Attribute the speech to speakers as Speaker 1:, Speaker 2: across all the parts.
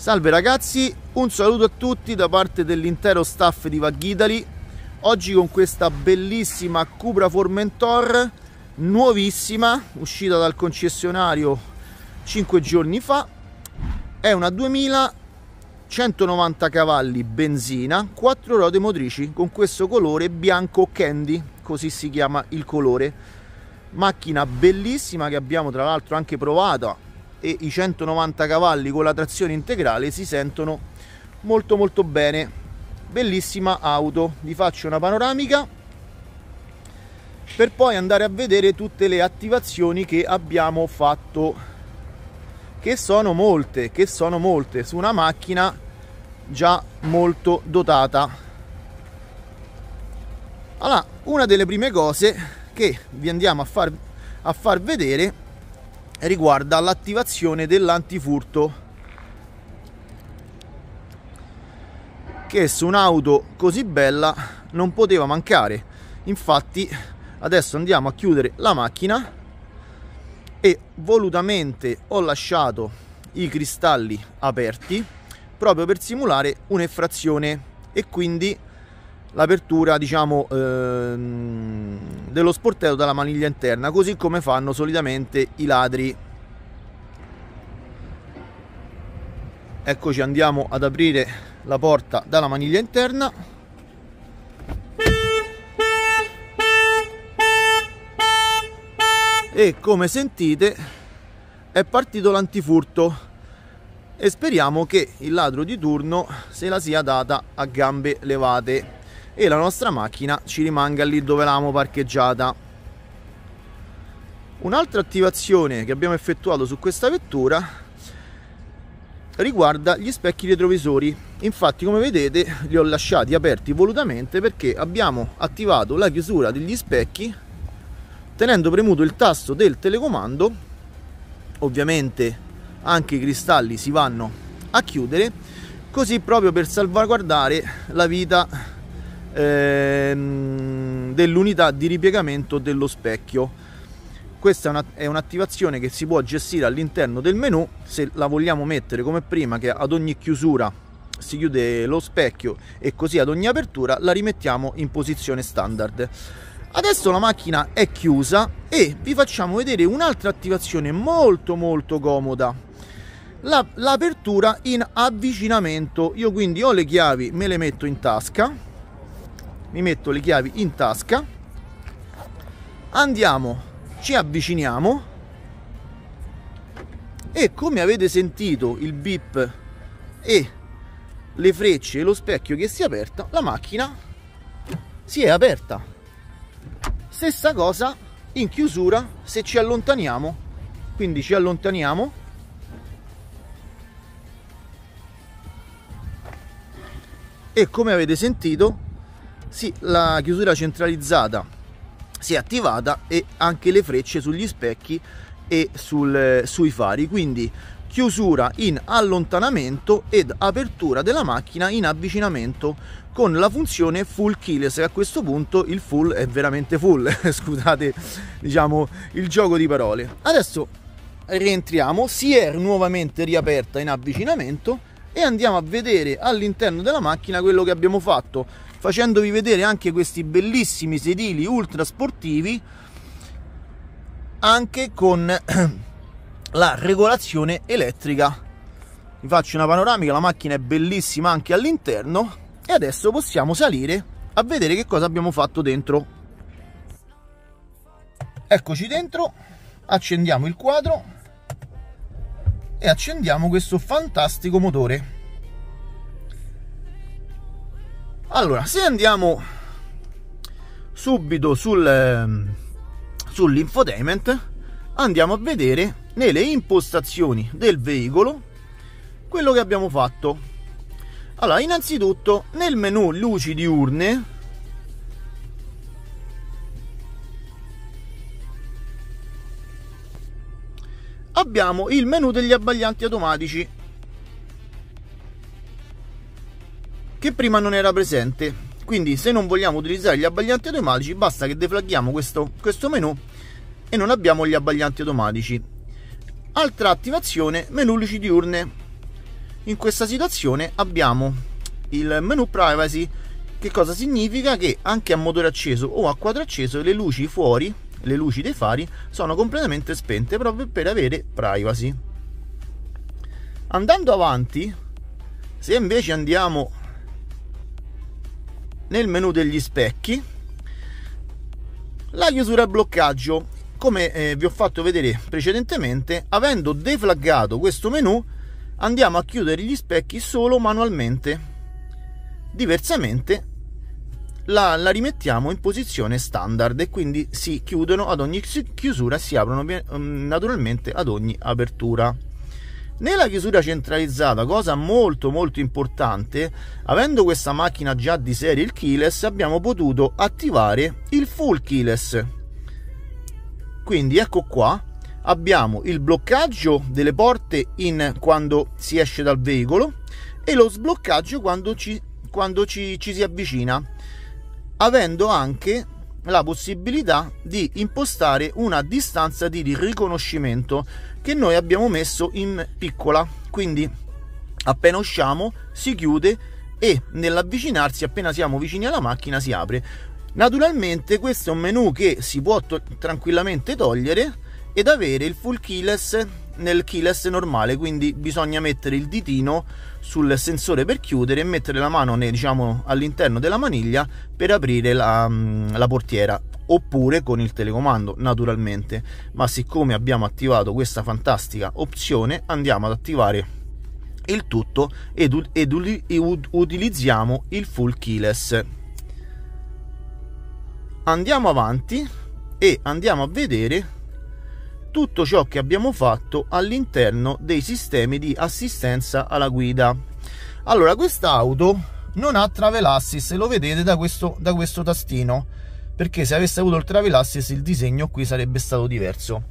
Speaker 1: Salve ragazzi, un saluto a tutti da parte dell'intero staff di Vag Italy. Oggi con questa bellissima Cupra Formentor, nuovissima, uscita dal concessionario 5 giorni fa. È una 2190 cavalli benzina, 4 ruote motrici con questo colore bianco candy, così si chiama il colore. Macchina bellissima che abbiamo tra l'altro anche provata e i 190 cavalli con la trazione integrale si sentono molto molto bene. Bellissima auto. Vi faccio una panoramica per poi andare a vedere tutte le attivazioni che abbiamo fatto che sono molte che sono molte su una macchina già molto dotata. Allora una delle prime cose che vi andiamo a far, a far vedere riguarda l'attivazione dell'antifurto che su un'auto così bella non poteva mancare. Infatti adesso andiamo a chiudere la macchina e volutamente ho lasciato i cristalli aperti proprio per simulare un'effrazione e quindi l'apertura diciamo ehm, dello sportello dalla maniglia interna così come fanno solitamente i ladri. Eccoci andiamo ad aprire la porta dalla maniglia interna. E come sentite è partito l'antifurto e speriamo che il ladro di turno se la sia data a gambe levate e la nostra macchina ci rimanga lì dove l'avevamo parcheggiata. Un'altra attivazione che abbiamo effettuato su questa vettura riguarda gli specchi retrovisori. Infatti come vedete li ho lasciati aperti volutamente perché abbiamo attivato la chiusura degli specchi tenendo premuto il tasto del telecomando. Ovviamente anche i cristalli si vanno a chiudere così proprio per salvaguardare la vita ehm, dell'unità di ripiegamento dello specchio. Questa è un'attivazione che si può gestire all'interno del menu se la vogliamo mettere come prima che ad ogni chiusura si chiude lo specchio e così ad ogni apertura la rimettiamo in posizione standard. Adesso la macchina è chiusa e vi facciamo vedere un'altra attivazione molto molto comoda. L'apertura in avvicinamento. Io quindi ho le chiavi me le metto in tasca mi metto le chiavi in tasca. Andiamo ci avviciniamo. E come avete sentito il bip e le frecce e lo specchio che si è aperta la macchina si è aperta. Stessa cosa in chiusura se ci allontaniamo. Quindi ci allontaniamo. E come avete sentito sì, la chiusura centralizzata si è attivata e anche le frecce sugli specchi e sul, sui fari. Quindi chiusura in allontanamento ed apertura della macchina in avvicinamento con la funzione full keyless a questo punto il full è veramente full. Scusate diciamo il gioco di parole. Adesso rientriamo. Si è nuovamente riaperta in avvicinamento e andiamo a vedere all'interno della macchina quello che abbiamo fatto facendovi vedere anche questi bellissimi sedili ultra sportivi anche con la regolazione elettrica. Vi faccio una panoramica la macchina è bellissima anche all'interno e adesso possiamo salire a vedere che cosa abbiamo fatto dentro. Eccoci dentro accendiamo il quadro e accendiamo questo fantastico motore allora se andiamo subito sul, ehm, sull'infotainment andiamo a vedere nelle impostazioni del veicolo quello che abbiamo fatto. Allora innanzitutto nel menu luci diurne abbiamo il menu degli abbaglianti automatici che prima non era presente. Quindi se non vogliamo utilizzare gli abbaglianti automatici basta che deflaghiamo questo, questo menu e non abbiamo gli abbaglianti automatici. Altra attivazione, menu luci diurne. in questa situazione abbiamo il menu privacy che cosa significa che anche a motore acceso o a quadro acceso le luci fuori le luci dei fari sono completamente spente proprio per avere privacy andando avanti se invece andiamo nel menu degli specchi la chiusura a bloccaggio come eh, vi ho fatto vedere precedentemente avendo deflaggato questo menu andiamo a chiudere gli specchi solo manualmente diversamente la, la, rimettiamo in posizione standard e quindi si chiudono ad ogni chiusura si aprono mm, naturalmente ad ogni apertura. Nella chiusura centralizzata, cosa molto molto importante, avendo questa macchina già di serie il keyless, abbiamo potuto attivare il full keyless. Quindi ecco qua, abbiamo il bloccaggio delle porte in, quando si esce dal veicolo e lo sbloccaggio quando ci, quando ci, ci si avvicina, avendo anche la possibilità di impostare una distanza di riconoscimento che noi abbiamo messo in piccola. Quindi appena usciamo si chiude e nell'avvicinarsi appena siamo vicini alla macchina si apre. Naturalmente questo è un menu che si può to- tranquillamente togliere ed avere il full keyless nel keyless normale quindi bisogna mettere il ditino sul sensore per chiudere e mettere la mano diciamo, all'interno della maniglia per aprire la, la portiera oppure con il telecomando naturalmente. Ma siccome abbiamo attivato questa fantastica opzione andiamo ad attivare il tutto ed, ed, ed utilizziamo il full keyless. Andiamo avanti e andiamo a vedere tutto ciò che abbiamo fatto all'interno dei sistemi di assistenza alla guida. Allora quest'auto non ha travel assist lo vedete da questo, da questo tastino perché se avesse avuto il travel assist il disegno qui sarebbe stato diverso.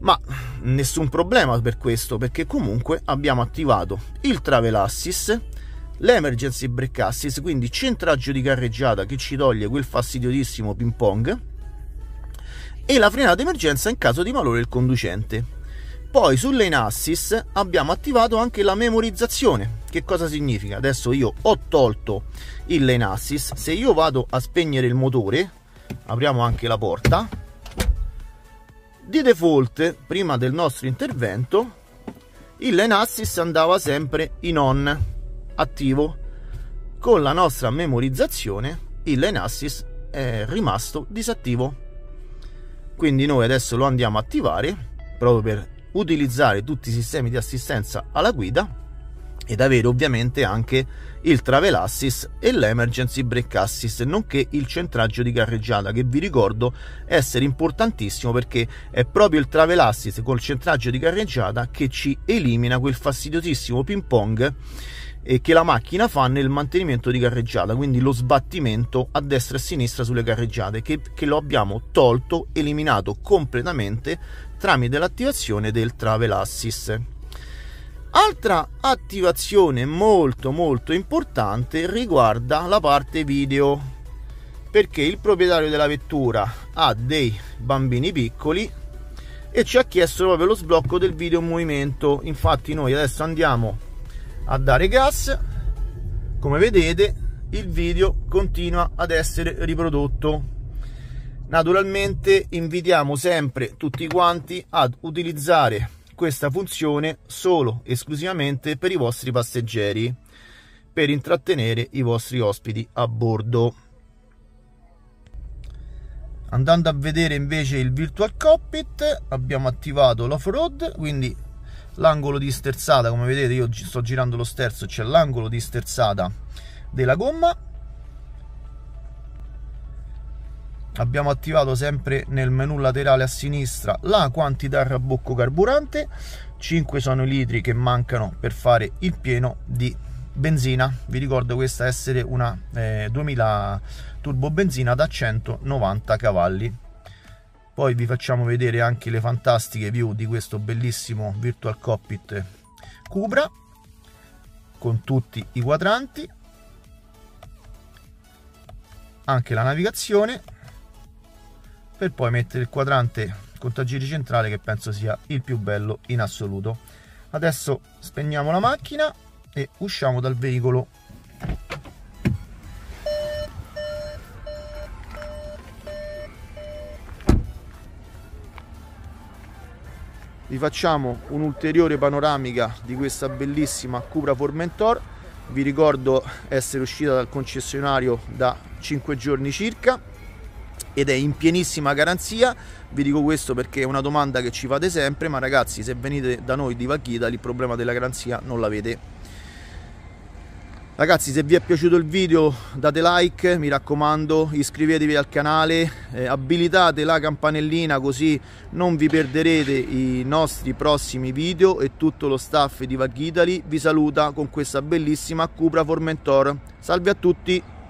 Speaker 1: Ma nessun problema per questo perché comunque abbiamo attivato il travel assist l'emergency brake assist quindi centraggio di carreggiata che ci toglie quel fastidiosissimo ping pong e la frenata d'emergenza in caso di malore del conducente. Poi sull'Lane Assist abbiamo attivato anche la memorizzazione. Che cosa significa? adesso io ho tolto il Lane Assist se io vado a spegnere il motore apriamo anche la porta. Di default prima del nostro intervento il lane assist andava sempre in on attivo. Con la nostra memorizzazione il lane assist è rimasto disattivo quindi noi adesso lo andiamo a attivare proprio per utilizzare tutti i sistemi di assistenza alla guida ed avere ovviamente anche il travel assist e l'emergency brake assist nonché il centraggio di carreggiata che vi ricordo essere importantissimo perché è proprio il travel assist col centraggio di carreggiata che ci elimina quel fastidiosissimo ping pong che la macchina fa nel mantenimento di carreggiata, quindi lo sbattimento a destra e a sinistra sulle carreggiate, che, che lo abbiamo tolto, eliminato completamente tramite l'attivazione del Travel Assist. Altra attivazione molto molto importante riguarda la parte video perché il proprietario della vettura ha dei bambini piccoli e ci ha chiesto proprio lo sblocco del video in movimento infatti noi adesso andiamo a dare gas. Come vedete il video continua ad essere riprodotto. Naturalmente invitiamo sempre tutti quanti ad utilizzare questa funzione solo esclusivamente per i vostri passeggeri per intrattenere i vostri ospiti a bordo. Andando a vedere invece il virtual cockpit abbiamo attivato l'off-road quindi l'angolo di sterzata. Come vedete io sto girando lo sterzo c'è l'angolo di sterzata della gomma. Abbiamo attivato sempre nel menu laterale a sinistra la quantità rabocco carburante. 5 sono i litri che mancano per fare il pieno di benzina. Vi ricordo questa essere una eh, 2000 turbo benzina da 190 cavalli poi vi facciamo vedere anche le fantastiche view di questo bellissimo virtual cockpit Cupra con tutti i quadranti anche la navigazione per poi mettere il quadrante contagiri centrale che penso sia il più bello in assoluto. Adesso spegniamo la macchina e usciamo dal veicolo vi facciamo un'ulteriore panoramica di questa bellissima Cupra Formentor. Vi ricordo essere uscita dal concessionario da 5 giorni circa ed è in pienissima garanzia. Vi dico questo perché è una domanda che ci fate sempre ma ragazzi se venite da noi di Vaghita il problema della garanzia non l'avete Ragazzi se vi è piaciuto il video date like, mi raccomando iscrivetevi al canale, eh, abilitate la campanellina così non vi perderete i nostri prossimi video e tutto lo staff di Vaghitali vi saluta con questa bellissima Cupra Formentor. Salve a tutti!